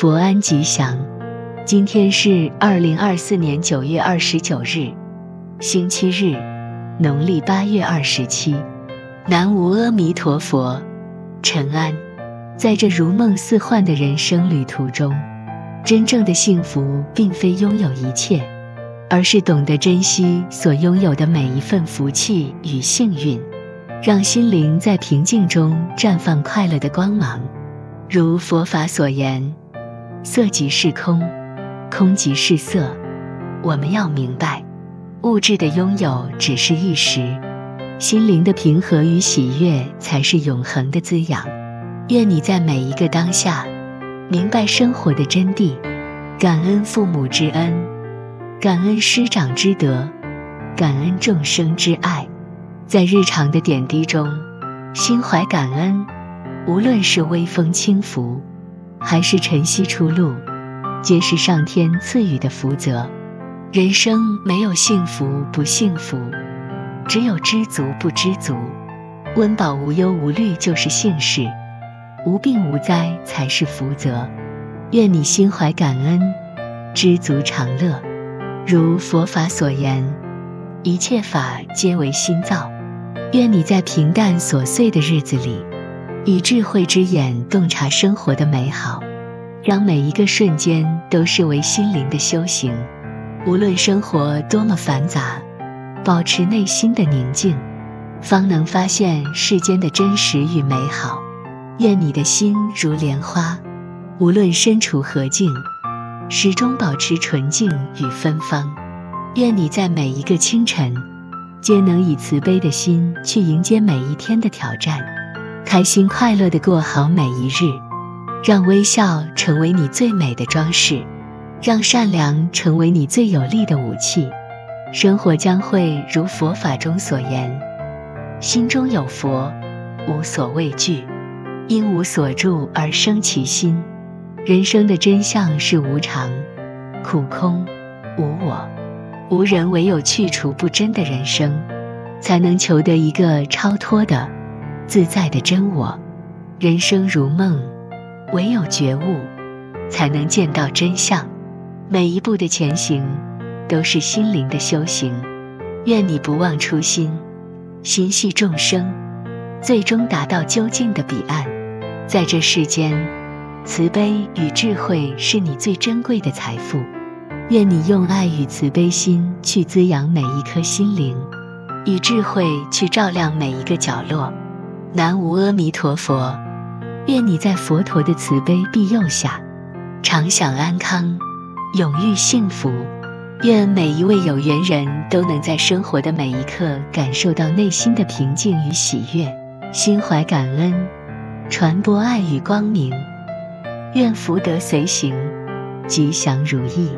佛安吉祥。今天是二零二四年九月二十九日，星期日，农历八月二十七。南无阿弥陀佛，陈安。在这如梦似幻的人生旅途中，真正的幸福并非拥有一切，而是懂得珍惜所拥有的每一份福气与幸运，让心灵在平静中绽放快乐的光芒。如佛法所言，色即是空，空即是色。我们要明白，物质的拥有只是一时，心灵的平和与喜悦才是永恒的滋养。愿你在每一个当下，明白生活的真谛，感恩父母之恩，感恩师长之德，感恩众生之爱，在日常的点滴中，心怀感恩。无论是微风轻拂，还是晨曦出露，皆是上天赐予的福泽。人生没有幸福不幸福，只有知足不知足。温饱无忧无虑就是幸事，无病无灾才是福泽。愿你心怀感恩，知足常乐。如佛法所言，一切法皆为心造。愿你在平淡琐碎的日子里。以智慧之眼洞察生活的美好，让每一个瞬间都视为心灵的修行。无论生活多么繁杂，保持内心的宁静，方能发现世间的真实与美好。愿你的心如莲花，无论身处何境，始终保持纯净与芬芳。愿你在每一个清晨，皆能以慈悲的心去迎接每一天的挑战。开心快乐地过好每一日，让微笑成为你最美的装饰，让善良成为你最有力的武器。生活将会如佛法中所言：心中有佛，无所畏惧，因无所住而生其心。人生的真相是无常、苦空、无我、无人，唯有去除不真的人生，才能求得一个超脱的。自在的真我，人生如梦，唯有觉悟，才能见到真相。每一步的前行，都是心灵的修行。愿你不忘初心，心系众生，最终达到究竟的彼岸。在这世间，慈悲与智慧是你最珍贵的财富。愿你用爱与慈悲心去滋养每一颗心灵，以智慧去照亮每一个角落。南无阿弥陀佛，愿你在佛陀的慈悲庇佑下，常享安康，永浴幸福。愿每一位有缘人都能在生活的每一刻感受到内心的平静与喜悦，心怀感恩，传播爱与光明。愿福德随行，吉祥如意。